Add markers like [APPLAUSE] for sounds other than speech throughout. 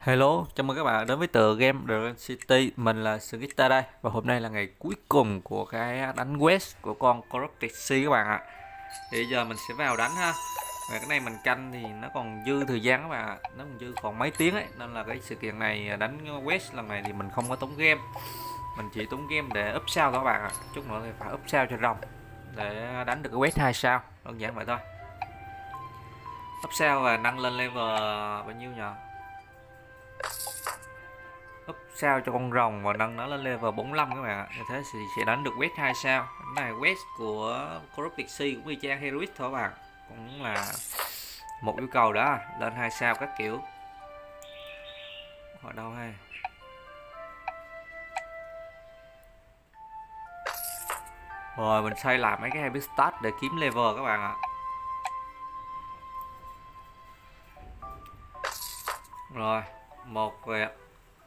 Hello, chào mừng các bạn đến với tựa game Dragon City. Mình là Sugita đây và hôm nay là ngày cuối cùng của cái đánh quest của con Corrupted Sea các bạn ạ. Thì giờ mình sẽ vào đánh ha. Và cái này mình canh thì nó còn dư thời gian các bạn ạ. Nó còn dư còn mấy tiếng ấy nên là cái sự kiện này à, đánh quest lần này thì mình không có tốn game. Mình chỉ tốn game để up sao các bạn ạ. Chút nữa thì phải up sao cho rồng để đánh được cái quest 2 sao. Đơn giản vậy thôi. Up sao và nâng lên level à, bao nhiêu nhỉ? Up sao cho con rồng và nâng nó lên level 45 các bạn ạ? Như thế thì sẽ đánh được quest 2 sao. Cái này quest của Corrupted Pixie cũng y chang Heroic thôi các bạn. Cũng là một yêu cầu đó, lên hai sao các kiểu. Ở đâu hay? Rồi, mình xây lại mấy cái habitat để kiếm level các bạn ạ. Rồi một về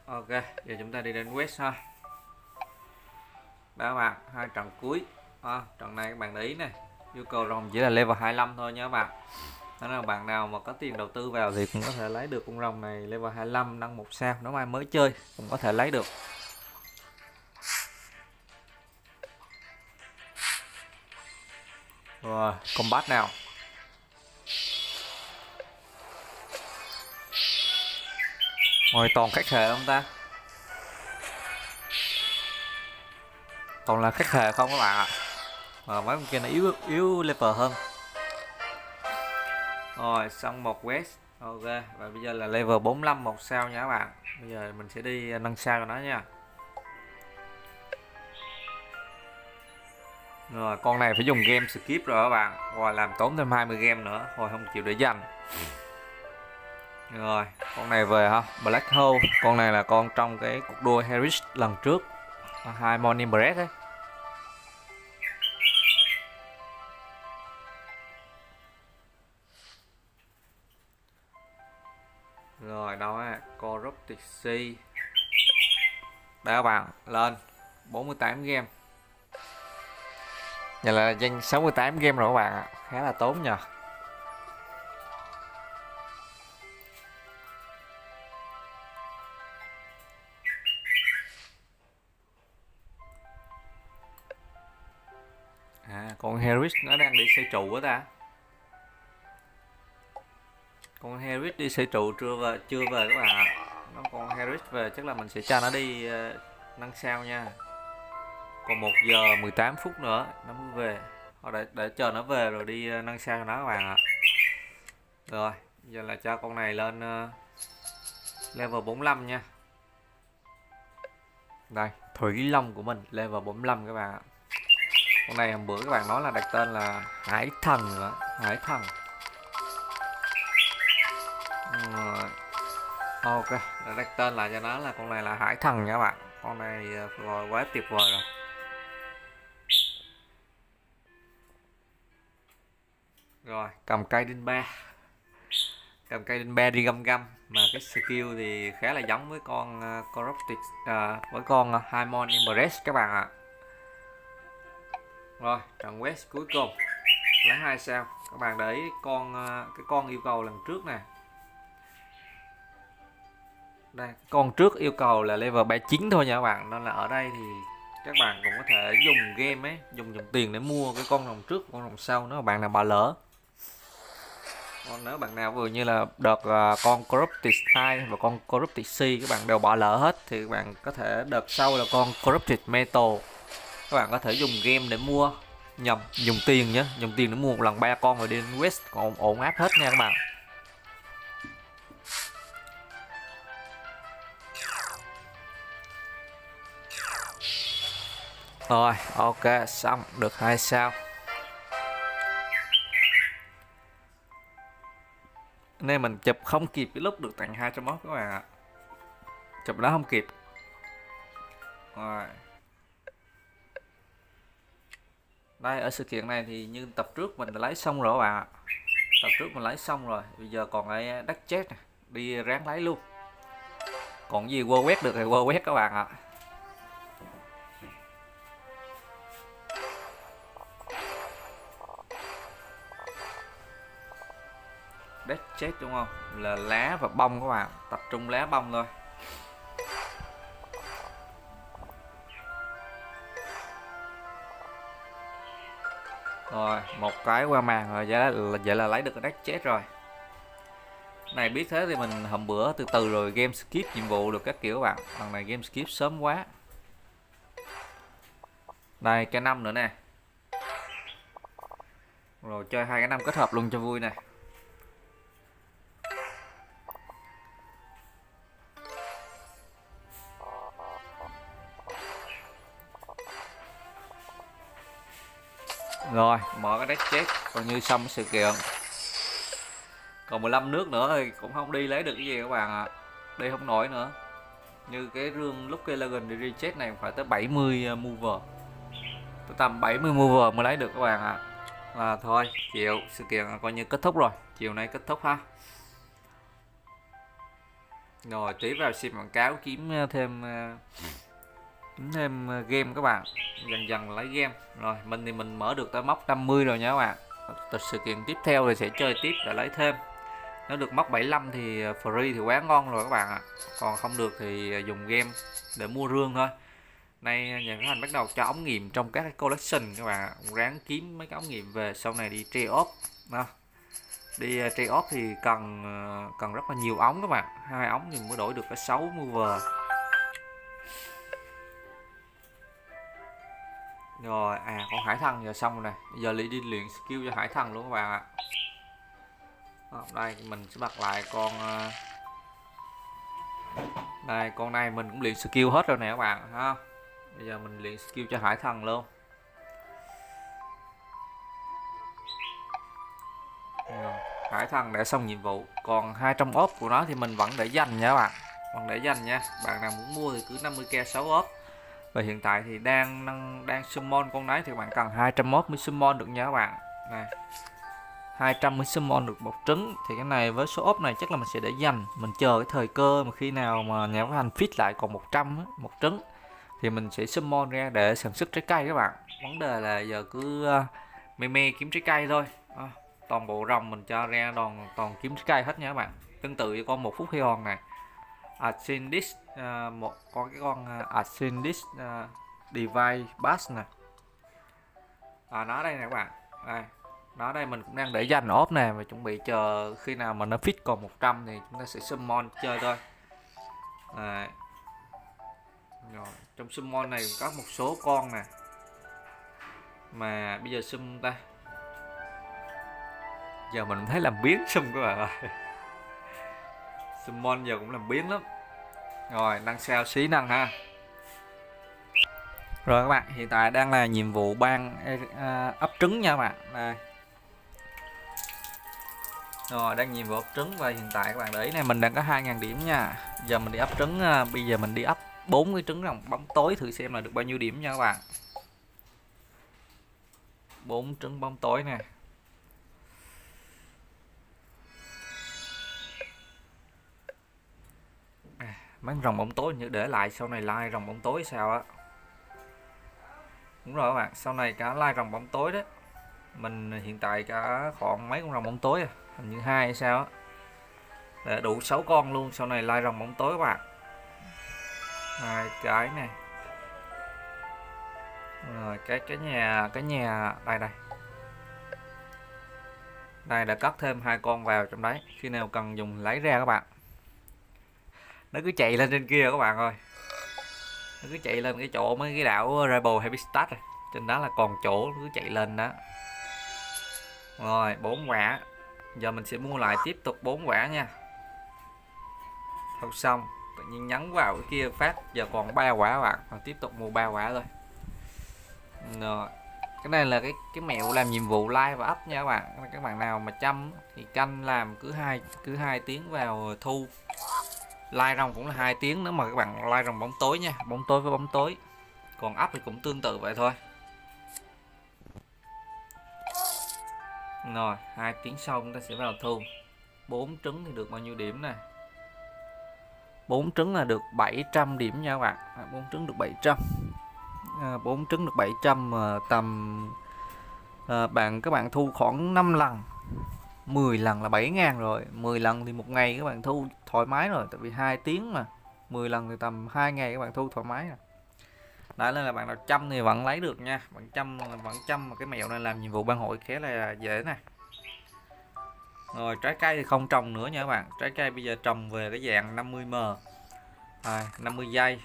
ok giờ chúng ta đi đến west ha. Đó các bạn hai trận cuối. À, trận này các bạn để ý này yêu cầu rồng chỉ là level 25 thôi nha các bạn. Đó là bạn nào mà có tiền đầu tư vào thì cũng có thể lấy được con rồng này level 25 nâng một sao. Nếu ai mới chơi cũng có thể lấy được. Rồi combat nào? Ngồi toàn khách hệ không ta? Toàn là khách hệ không các bạn ạ. Mà mấy con kia nó yếu yếu level hơn. Rồi, xong một quest. Ok, và bây giờ là level 45 một sao nha các bạn. Bây giờ mình sẽ đi nâng sao cho nó nha. Rồi, con này phải dùng game skip rồi các bạn. Rồi, làm tốn thêm 20 game nữa. Rồi không chịu để dành rồi, con này về ha black hole. Con này là con trong cái cuộc đua harris lần trước. Hai morning Breath ấy. Rồi, đâu á corrupted sea. Đây các bạn lên 48 game. Vậy là danh 68 game rồi các bạn ạ. Khá là tốn nhờ. Con Harris nó đang đi xây trụ quá ta. Con Harris đi xây trụ chưa về chưa về các bạn ạ. Nó con Harris về chắc là mình sẽ cho nó đi ờ, uh, nâng sao nha. Còn 1 giờ 18 phút nữa nó mới về. Hoặc để, để chờ nó về rồi đi ờ, uh, nâng sao cho nó các bạn ạ. Rồi giờ là cho con này lên uh, level 45 nha. Đây thủy long của mình level 45 các bạn ạ con này hôm bữa các bạn nói là đặt tên là hải thần nữa hải thần. Rồi. ok đã đặt tên lại cho nó là con này là hải thần nha các bạn. Con này ờ, rồi quá tuyệt vời rồi. Rồi cầm cây đinh ba. Cầm cây đinh ba đi găm găm. Mà cái skill thì khá là giống với con uh, corrupted uh, với con uh, Haimon Impress các bạn ạ. à rồi trận quest cuối cùng lấy hai sao. Các bạn để ý con à, cái con yêu cầu lần trước nè. Đây con trước yêu cầu là level 39 thôi nha các bạn. Nên là ở đây thì các bạn cũng có thể dùng game ấy dùng dùng tiền để mua cái con rồng trước con rồng sau nếu mà bạn nào bà lỡ. Còn nếu bạn nào vừa như là đợt uh, con Corrupted style và con Corrupted C các bạn đều bỏ lỡ hết thì các bạn có thể đợt sau là con Corrupted Metal các bạn có thể dùng game để mua. Nhầm, dùng tiền nhé dùng tiền để mua một lần ba con rồi đi đến west còn ổn áp hết nha các bạn. Rồi, ok, xong. Được hai sao. Nên mình chụp không kịp cái lúc được tặng 201 các bạn ạ. Chụp đó không kịp. Rồi. Đây, ở sự kiện này thì như tập trước mình đã lấy xong rồi các bạn ạ. Tập trước mình lấy xong rồi, bây giờ còn cái à, đất chết này. đi ráng lấy luôn. Còn gì qua quét được thì qua quét các bạn ạ. Đất chết đúng không? Là lá và bông các bạn tập trung lá bông thôi. Rồi một cái qua màn rồi vậy là, vậy là lấy được cái deck chết rồi. Này biết thế thì mình hôm bữa từ từ rồi game skip nhiệm vụ được các kiểu các bạn. Lần này game skip sớm quá. Đây cái năm nữa nè. Rồi chơi hai cái năm kết hợp luôn cho vui này rồi mở cái deck chết coi như xong sự kiện. Còn 15 nước nữa thì cũng không đi lấy được cái gì các bạn ạ. À. đi không nổi nữa. Như cái rương lúc cây Legend đi recheck này phải tới 70 à, mover. Tới tầm 70 mover mới lấy được các bạn ạ. À. à, thôi chiều sự kiện coi như kết thúc rồi. Chiều nay kết thúc ha. Rồi tí vào xem quảng cáo kiếm thêm uh, thêm ờ, game các bạn. Dần dần lấy game. Rồi, mình thì mình mở được tới móc 50 rồi nha các bạn. Sự kiện tiếp theo thì sẽ chơi tiếp để lấy thêm. Nếu được móc 75 thì ờ, free thì quá ngon rồi các bạn ạ. Còn không được thì ờ, dùng game để mua rương thôi. Nay nhà phát hành bắt đầu cho ống nghiệm trong các cái collection các bạn ráng kiếm mấy cái ống nghiệm về, sau này đi trade off đi trade off thì cần cần rất là nhiều ống các bạn. Hai ống thì mới đổi được cái 6 mover rồi à con hải thần giờ xong rồi này giờ lý đi luyện skill cho hải thần luôn các bạn ạ. Đây, mình sẽ bật lại con ờ, đây, con này mình cũng luyện skill hết rồi nè các bạn, ha. Bây giờ mình luyện skill cho hải thần luôn. Hải thần đã xong nhiệm vụ, còn 200 ốp của nó thì mình vẫn để dành nha các bạn. Vẫn để dành nha. Bạn nào muốn mua thì cứ 50k 6 ốp và hiện tại thì đang đang, đang summon con đấy thì bạn cần 200 mới summon được nha các bạn. Này 200 mới summon được một trứng. Thì cái này với số ốp này chắc là mình sẽ để dành. Mình chờ cái thời cơ mà khi nào mà nhà phát hành fit lại còn 100 một trứng. Thì mình sẽ summon ra để sản xuất trái cây các bạn. Vấn đề là giờ cứ ờ, uh, mê mê kiếm trái cây thôi. À, toàn bộ rồng mình cho ra toàn toàn kiếm trái cây hết nha các bạn. Tương tự với con một phút hy hòn này. À, Ascendis uh, à, một có cái con à, uh, Ascendis uh, Divine Bass nè. À nó đây nè các bạn. Đây nó đây mình cũng đang để dành ốp nè và chuẩn bị chờ khi nào mà nó fit còn 100 thì chúng ta sẽ summon chơi thôi. Đấy. rồi trong summon này có một số con nè. Mà bây giờ sum ta. Giờ mình thấy làm biến sum các bạn ơi summon giờ cũng làm biến lắm. Rồi năng sao xí năng ha. Rồi các bạn hiện tại đang là nhiệm vụ ban uh, ấp trứng nha các bạn. Đây. Rồi đang nhiệm vụ ấp trứng và hiện tại các bạn để ý này mình đang có 2.000 điểm nha. Giờ mình đi ấp trứng à, bây giờ mình đi ấp bốn cái trứng rồng bóng tối thử xem là được bao nhiêu điểm nha các bạn. Bốn trứng bóng tối nè. Mấy rồng bóng tối như để lại sau này like rồng bóng tối sao á. Đúng rồi các bạn, sau này cả like rồng bóng tối đấy mình hiện tại cả khoảng mấy con rồng bóng tối à hình như hai hay sao á. Để đủ 6 con luôn, sau này lai rồng bóng tối các bạn. Hai cái này rồi, cái cái nhà cái nhà, đây đây. Đây, đã cắt thêm hai con vào trong đấy. Khi nào cần dùng lấy ra các bạn nó cứ chạy lên trên kia các bạn ơi. Nó cứ chạy lên cái chỗ mấy cái đảo ờ, Rebel Habitat trên đó là còn chỗ nó cứ chạy lên đó. Rồi, bốn quả. Giờ mình sẽ mua lại tiếp tục bốn quả nha. Thôi xong, tự nhiên nhấn vào cái kia phát. Giờ còn ba quả bạn. Còn tiếp tục mua ba quả thôi. Rồi, cái này là cái cái mẹo làm nhiệm vụ like và up nha các bạn. Các bạn nào mà chăm thì canh làm cứ hai cứ hai tiếng vào thu lai rong cũng là hai tiếng nữa mà các bạn lai rong bóng tối nha bóng tối với bóng tối. Còn up thì cũng tương tự vậy thôi. Rồi hai tiếng sau chúng ta sẽ vào thu bốn trứng thì được bao nhiêu điểm này bốn trứng là được 700 điểm nha các bạn. À, bốn trứng được 700 à, 4 trứng được 700 mà tầm à, bạn các bạn thu khoảng 5 lần. 10 lần là 7 ngàn rồi. 10 lần thì một ngày các bạn thu thoải mái rồi tại vì hai tiếng mà 10 lần thì tầm 2 ngày các bạn thu thoải mái rồi. đó nên là bạn nào chăm thì vẫn lấy được nha bạn chăm vẫn chăm mà cái mẹo này làm nhiệm vụ ban hội khá là dễ nè. Rồi trái cây thì không trồng nữa nha các bạn. Trái cây bây giờ trồng về cái dạng 50m à, 50 giây.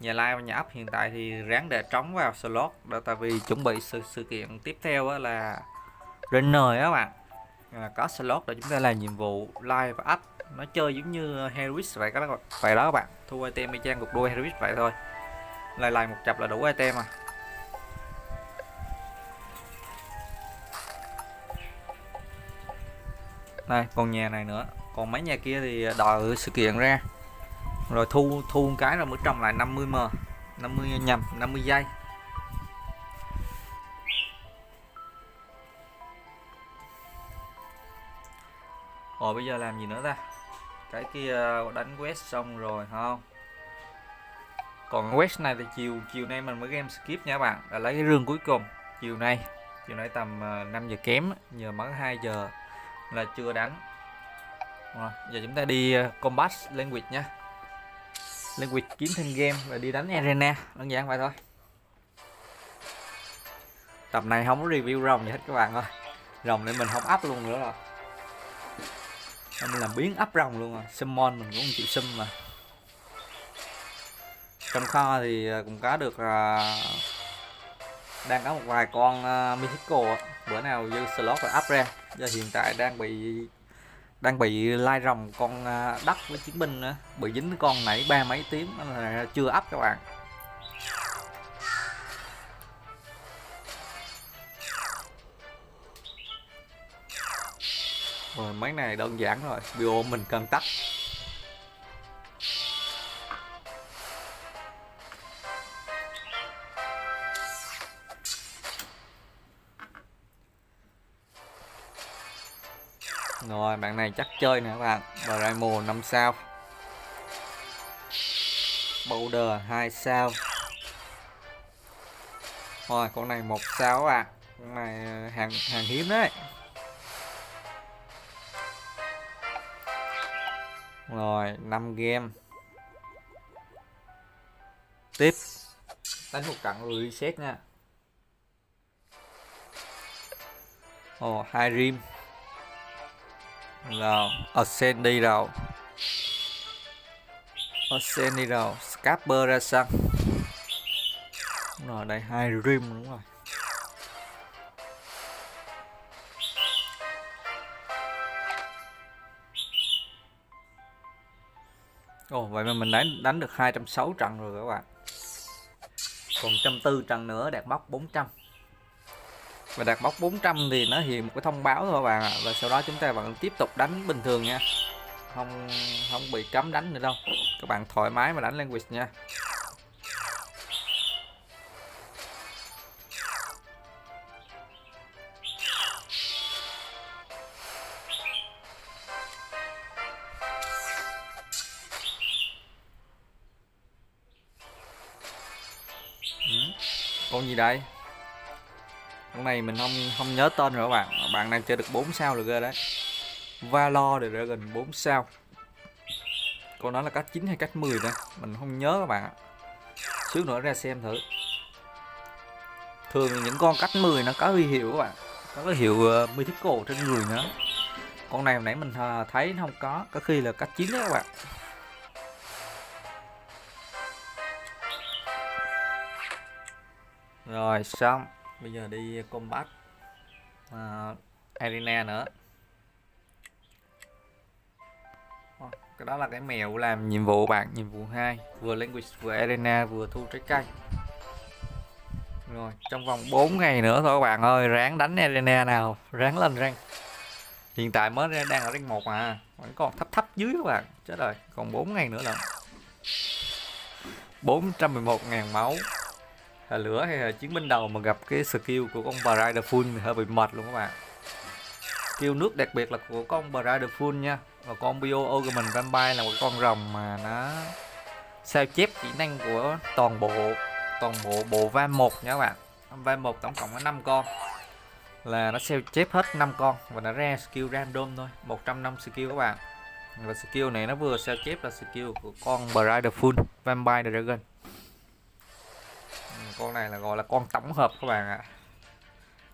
Nhà like và nhà ấp hiện tại thì ráng để trống vào slot đó tại vì chuẩn bị sự sự kiện tiếp theo là Renner các bạn. À, có slot để chúng ta làm nhiệm vụ like và up nó chơi giống như ờ, Heroic vậy các bạn vậy đó các bạn. Thu item y chang gục đuôi Heroic vậy thôi. Lại lại một chập là đủ item à. Đây còn nhà này nữa. Còn mấy nhà kia thì đòi sự kiện ra. Rồi thu thu một cái rồi mới trồng lại 50 m 50 nhầm 50 giây. Rồi, bây giờ làm gì nữa ta? Cái kia ờ, đánh quest xong rồi không? Còn quest này thì chiều chiều nay mình mới game skip nha bạn. Là lấy cái rương cuối cùng. Chiều nay chiều nay tầm ờ, 5 giờ kém giờ mới 2 giờ là chưa đánh. Rồi, giờ chúng ta đi ờ, combat language nha. Language kiếm thêm game và đi đánh arena. Đơn giản vậy thôi. Tập này không có review rồng gì hết các bạn ơi. Rồng này mình không up luôn nữa rồi mình làm biến ấp rồng luôn à. Summon mình cũng không chịu sum mà. Trong kho thì à, cũng có được uh, đang có một vài con à, uh, mythical bữa nào dư slot rồi up ra. Giờ hiện tại đang bị đang bị lai rồng con đất với chiến binh nữa. Bị dính con nãy ba mấy tiếng là chưa up các bạn. Rồi máy này đơn giản rồi. Bio mình cần tắt. Rồi, bạn này chắc chơi nè các bạn. Brimo 5 sao. Boulder 2 sao. Rồi, con này một sao các bạn. Con này ờ, hàng hàng hiếm đấy. Rồi 5 game. Tiếp. Đánh một trận rồi reset nha. Ồ hai rim. Rồi Ascend đi rồi Ascend đi rồi Scapper ra sân. Đúng rồi đây hai rim đúng rồi Ồ, vậy mà mình đánh đánh được 260 trận rồi các bạn. Còn 140 trận nữa, đạt mốc 400 và đạt mốc 400 thì nó hiện một cái thông báo thôi các bạn ạ. Và sau đó chúng ta vẫn tiếp tục đánh bình thường nha. Không không bị cấm đánh nữa đâu. Các bạn thoải mái mà đánh language nha. Gì đây? Con này mình không không nhớ tên rồi các bạn. Bạn đang chơi được 4 sao rồi ghê đấy. Valor để Dragon 4 sao. Con đó là cách 9 hay cách 10 đây mình không nhớ các bạn ạ. Xíu nữa ra xem thử. Thường những con cách 10 nó có huy hiệu các bạn. Có cái hiệu uh, mythical trên người nữa. Con này hồi nãy mình ờ, thấy nó không có. Có khi là cách 9 đó các bạn. Rồi xong. Bây giờ đi combat. Uh, arena nữa. Cái đó là cái mèo làm nhiệm vụ bạn nhiệm vụ 2 vừa language vừa arena vừa thu trái cây. Rồi trong vòng 4 ngày nữa thôi các bạn ơi ráng đánh arena nào ráng lên rank. Hiện tại mới đang ở rank 1 mà vẫn còn thấp thấp dưới các bạn. Chết rồi còn 4 ngày nữa là 411.000 máu là lửa hay là chiến binh đầu mà gặp cái skill của con Brider Full thì hơi bị mệt luôn các bạn. Skill nước đặc biệt là của con Brider Full nha. Và con Bio Ogerman Vampire là một con rồng mà nó sao chép kỹ năng của toàn bộ toàn bộ bộ van một nha các bạn. Van một tổng cộng có 5 con. Là nó sao chép hết 5 con và nó ra skill random thôi 105 skill các bạn. Và skill này nó vừa sao chép là skill của con Brider Full Vampire Dragon con này là gọi là con tổng hợp các bạn ạ.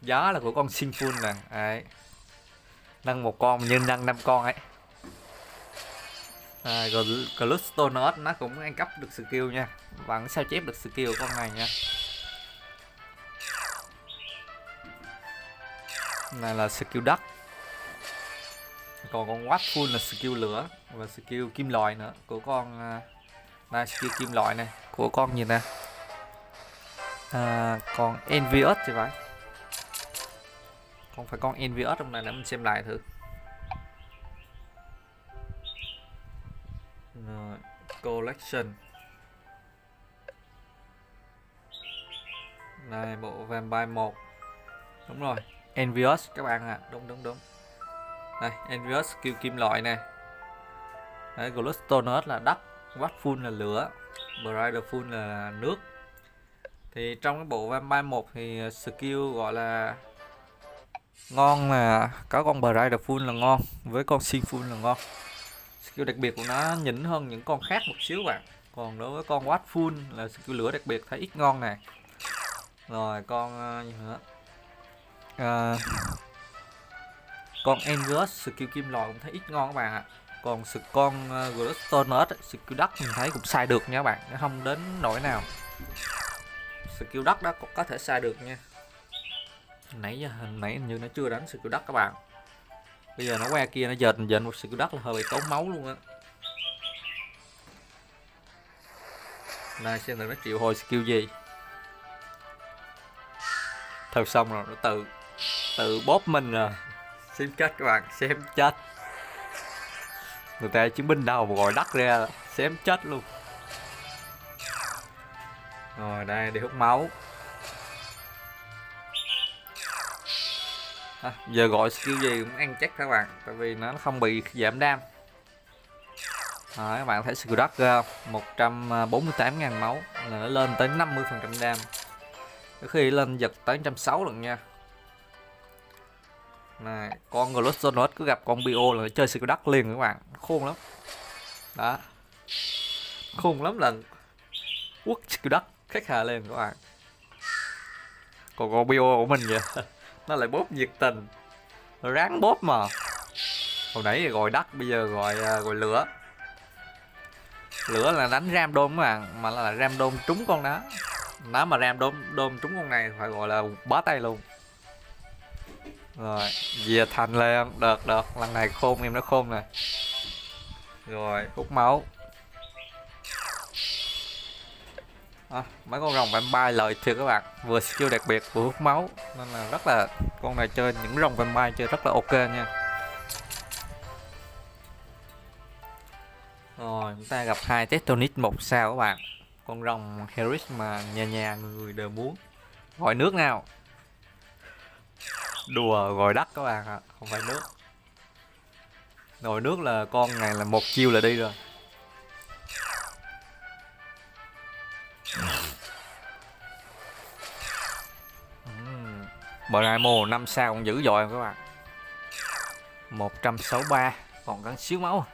Giá là của con Sinful nè đấy. Nâng một con nhưng nâng năm con ấy. À, Glustonus nó cũng ăn cấp được skill nha. Vẫn sao chép được skill con này nha. Này là skill đất còn con quát full là skill lửa và skill kim loại nữa. Của con à, uh, đây skill kim loại này. Của con gì nè à, còn envious thì phải. Không phải con envious trong này để mình xem lại thử. Rồi, collection. Này bộ vampire 1 đúng rồi envious các bạn ạ. À. đúng đúng đúng. Đây envious kêu kim loại này đấy glowstone là đất watt full là lửa. Brighter full là nước thì trong cái bộ vampire 1 thì ờ, skill gọi là ngon là có con brighter full là ngon với con sin full là ngon. Skill đặc biệt của nó nhỉnh hơn những con khác một xíu bạn. Còn đối với con watt full là skill lửa đặc biệt thấy ít ngon này rồi con ờ, gì nữa? À, con Angus skill kim loại cũng thấy ít ngon các bạn ạ. Còn sự con uh, Glowstone skill đất mình thấy cũng sai được nha các bạn nó không đến nỗi nào skill đất đó có thể sai được nha. Nãy giờ, nãy như nó chưa đánh skill đất các bạn. Bây giờ nó qua kia, nó dệt dệt một skill đất là hơi bị tốn máu luôn á. Này xem thử nó chịu hồi skill gì. Thôi xong rồi, nó tự tự bóp mình à. rồi xem chết các bạn, xem chết người ta chứng minh đầu mà gọi đất ra, xem chết luôn rồi đây để hút máu. À, giờ gọi skill gì cũng ăn chắc các bạn tại vì nó không bị giảm đam. À, các bạn thấy skill đất ra 148.000 máu là nó lên tới 50 phần trăm đam. Khi lên giật tới 160 lần nha. Này con Glossonos cứ gặp con Bio là chơi skill đất liền các bạn khôn lắm. Đó. Khôn lắm lần. Quất skill đất khách hà lên các bạn. Còn con Bio của mình vậy? [LAUGHS] Nó lại bóp nhiệt tình. Ráng bóp mà. Hồi nãy gọi đất bây giờ gọi à, gọi lửa. Lửa là đánh ram đôm các bạn, mà là ram đôm trúng con đó nó mà ram đôm đôm trúng con này phải gọi là bó tay luôn. Rồi, về thành lên. Được được lần này khôn, em nó khôn nè. Rồi, hút máu. À, mấy con rồng vampire lợi thiệt các bạn. Vừa skill đặc biệt vừa hút máu. Nên là rất là con này chơi những rồng vampire chơi rất là ok nha. Rồi chúng ta gặp hai tectonic một sao các bạn. Con rồng Harris mà nhà nhà người đều muốn. Gọi nước nào? Đùa gọi đất các bạn ạ à. không phải nước. Nồi nước là con này là một chiêu là đi rồi. Uhm. Brimo 5 sao còn dữ dội các bạn. 163 còn gắn xíu máu.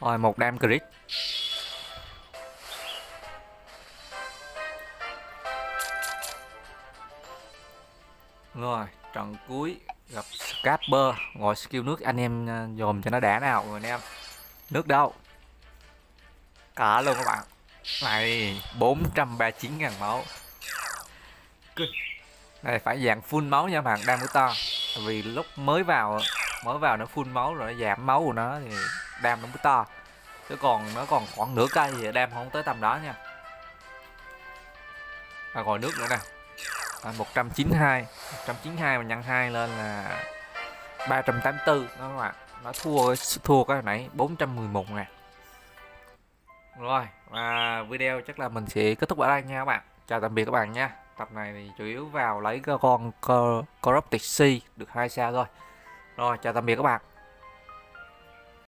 Rồi một đam crit. Rồi, trận cuối gặp Scapper. Ngồi skill nước anh em ờ, dồn cho nó đã nào rồi anh em. Nước đâu? Cả luôn các bạn. Này 439 ngàn máu. Này phải dạng full máu nha bạn Đang mũi to. Vì lúc mới vào Mới vào nó full máu rồi nó giảm máu của nó Thì đam nó mũi to. Chứ còn nó còn khoảng nửa cây thì đam không tới tầm đó nha. À gọi nước nữa nè. À, 192 192 mà nhân 2 lên là 384 đó các bạn nó thua thua cái nãy 411 nè. Rồi, và video chắc là mình sẽ kết thúc ở đây nha các bạn. Chào tạm biệt các bạn nha. Tập này thì chủ yếu vào lấy cái con Corrupted Sea được hai sao thôi. Rồi, chào tạm biệt các bạn.